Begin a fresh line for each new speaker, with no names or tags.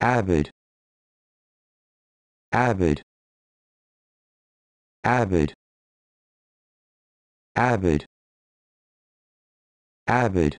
avid. Avid. Avid. Avid. Avid.